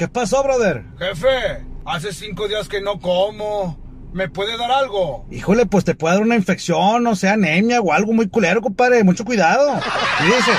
¿Qué pasó, brother? Jefe, hace cinco días que no como. ¿Me puede dar algo? Híjole, pues te puede dar una infección, o sea, anemia o algo muy culero, compadre. Mucho cuidado. Cuídese.